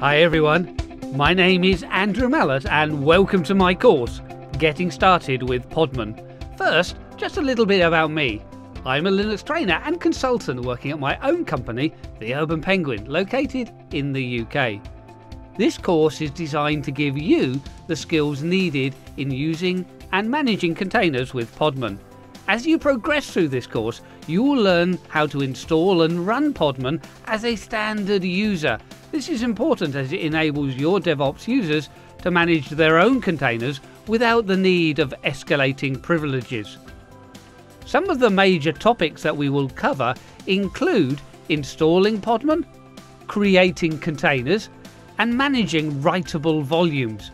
Hi everyone, my name is Andrew Mallett and welcome to my course, Getting Started with Podman. First, just a little bit about me. I'm a Linux trainer and consultant working at my own company, The Urban Penguin, located in the UK. This course is designed to give you the skills needed in using and managing containers with Podman. As you progress through this course, you will learn how to install and run Podman as a standard user. This is important as it enables your DevOps users to manage their own containers without the need of escalating privileges. Some of the major topics that we will cover include installing Podman, creating containers, and managing writable volumes.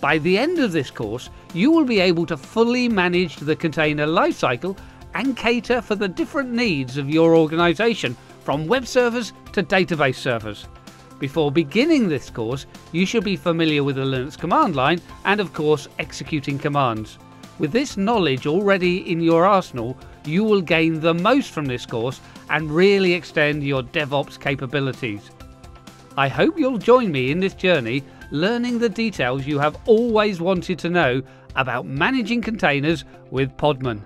By the end of this course, you will be able to fully manage the container lifecycle and cater for the different needs of your organization, from web servers to database servers. Before beginning this course, you should be familiar with the Linux command line and, of course, executing commands. With this knowledge already in your arsenal, you will gain the most from this course and really extend your DevOps capabilities. I hope you'll join me in this journey, learning the details you have always wanted to know about managing containers with Podman.